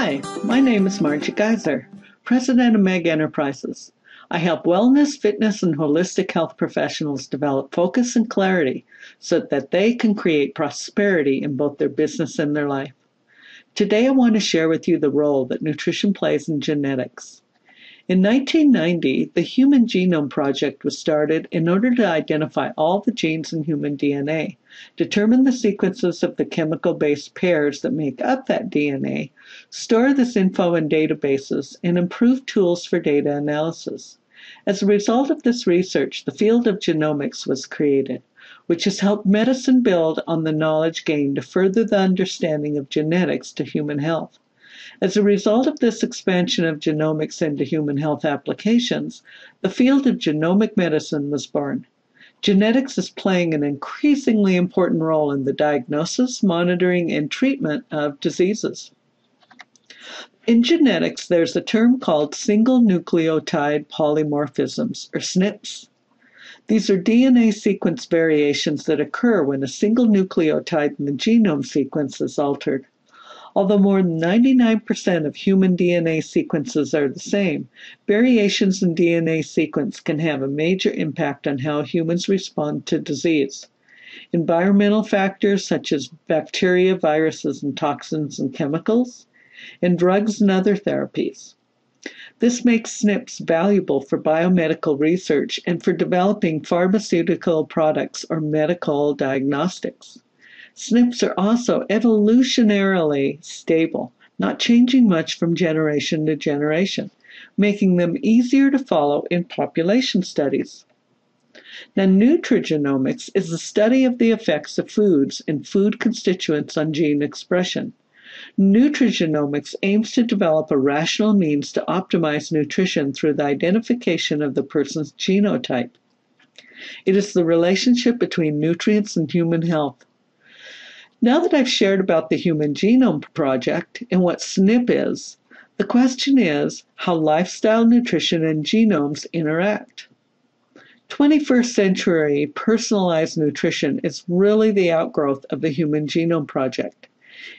Hi, my name is Margie Geiser, President of Meg Enterprises. I help wellness, fitness, and holistic health professionals develop focus and clarity so that they can create prosperity in both their business and their life. Today, I want to share with you the role that nutrition plays in genetics. In 1990, the Human Genome Project was started in order to identify all the genes in human DNA, determine the sequences of the chemical base pairs that make up that DNA, store this info in databases, and improve tools for data analysis. As a result of this research, the field of genomics was created, which has helped medicine build on the knowledge gained to further the understanding of genetics to human health. As a result of this expansion of genomics into human health applications, the field of genomic medicine was born. Genetics is playing an increasingly important role in the diagnosis, monitoring, and treatment of diseases. In genetics, there's a term called single nucleotide polymorphisms, or SNPs. These are DNA sequence variations that occur when a single nucleotide in the genome sequence is altered. Although more than 99% of human DNA sequences are the same, variations in DNA sequence can have a major impact on how humans respond to disease. Environmental factors such as bacteria, viruses, and toxins and chemicals, and drugs and other therapies. This makes SNPs valuable for biomedical research and for developing pharmaceutical products or medical diagnostics. SNPs are also evolutionarily stable, not changing much from generation to generation, making them easier to follow in population studies. Now, nutrigenomics is the study of the effects of foods and food constituents on gene expression. Nutrigenomics aims to develop a rational means to optimize nutrition through the identification of the person's genotype. It is the relationship between nutrients and human health. Now that I've shared about the Human Genome Project and what SNP is, the question is how lifestyle, nutrition, and genomes interact. 21st century personalized nutrition is really the outgrowth of the Human Genome Project.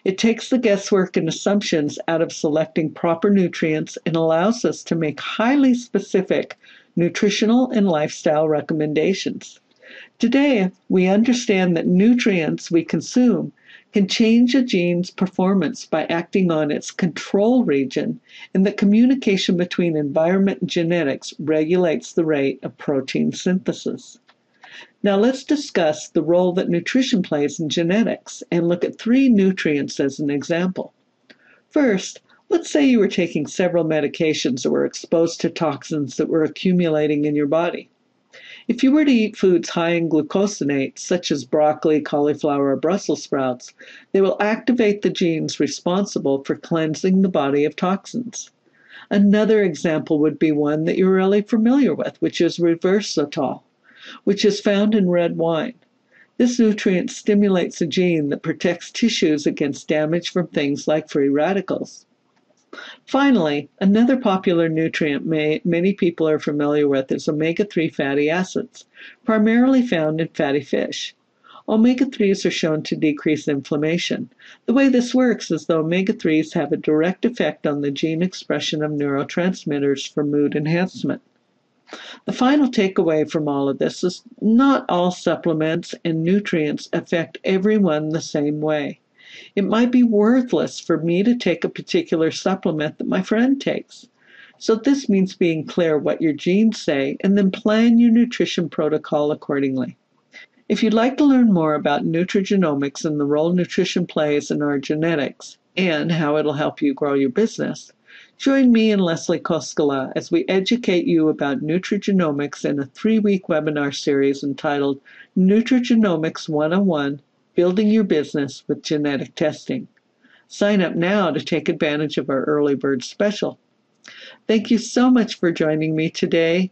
It takes the guesswork and assumptions out of selecting proper nutrients and allows us to make highly specific nutritional and lifestyle recommendations. Today, we understand that nutrients we consume can change a gene's performance by acting on its control region, and that communication between environment and genetics regulates the rate of protein synthesis. Now, let's discuss the role that nutrition plays in genetics and look at three nutrients as an example. First, let's say you were taking several medications or were exposed to toxins that were accumulating in your body. If you were to eat foods high in glucosinate, such as broccoli, cauliflower, or Brussels sprouts, they will activate the genes responsible for cleansing the body of toxins. Another example would be one that you're really familiar with, which is resveratrol, which is found in red wine. This nutrient stimulates a gene that protects tissues against damage from things like free radicals. Finally, another popular nutrient may, many people are familiar with is omega 3 fatty acids, primarily found in fatty fish. Omega 3s are shown to decrease inflammation. The way this works is the omega 3s have a direct effect on the gene expression of neurotransmitters for mood enhancement. The final takeaway from all of this is not all supplements and nutrients affect everyone the same way. It might be worthless for me to take a particular supplement that my friend takes. So this means being clear what your genes say and then plan your nutrition protocol accordingly. If you'd like to learn more about nutrigenomics and the role nutrition plays in our genetics and how it'll help you grow your business, join me and Leslie Koskela as we educate you about nutrigenomics in a three week webinar series entitled Nutrigenomics 101 building your business with genetic testing. Sign up now to take advantage of our early bird special. Thank you so much for joining me today.